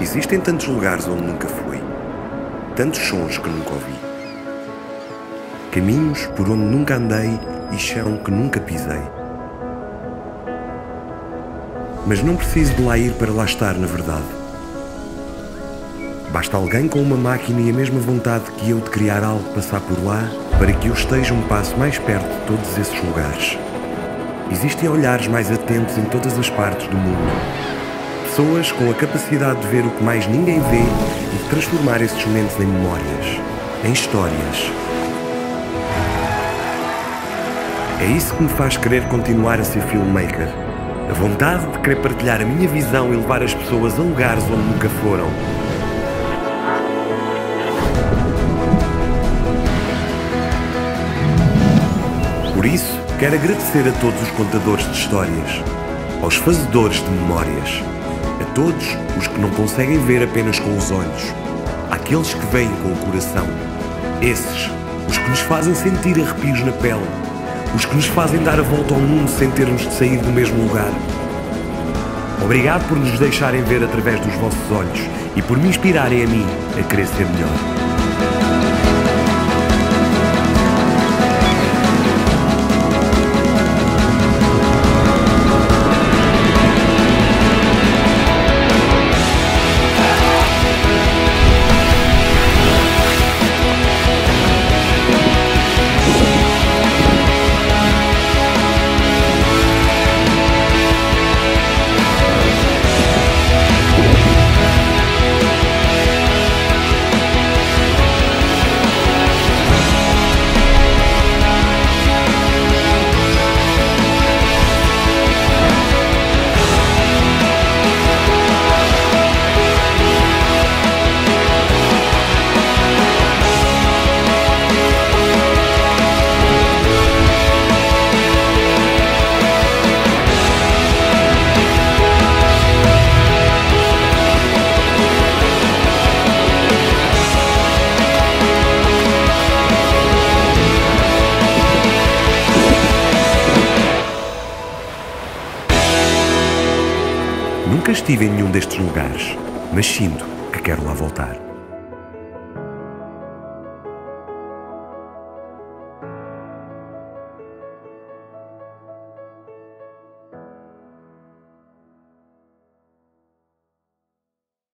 Existem tantos lugares onde nunca fui, tantos sons que nunca ouvi, caminhos por onde nunca andei e chão que nunca pisei. Mas não preciso de lá ir para lá estar, na verdade. Basta alguém com uma máquina e a mesma vontade que eu de criar algo passar por lá para que eu esteja um passo mais perto de todos esses lugares. Existem olhares mais atentos em todas as partes do mundo. Pessoas com a capacidade de ver o que mais ninguém vê e de transformar esses momentos em memórias, em histórias. É isso que me faz querer continuar a ser filmmaker. A vontade de querer partilhar a minha visão e levar as pessoas a lugares onde nunca foram. Por isso, quero agradecer a todos os contadores de histórias, aos fazedores de memórias, todos os que não conseguem ver apenas com os olhos, àqueles que veem com o coração, esses, os que nos fazem sentir arrepios na pele, os que nos fazem dar a volta ao mundo sem termos de sair do mesmo lugar. Obrigado por nos deixarem ver através dos vossos olhos e por me inspirarem a mim a querer ser melhor. Nunca estive em nenhum destes lugares, mas sinto que quero lá voltar.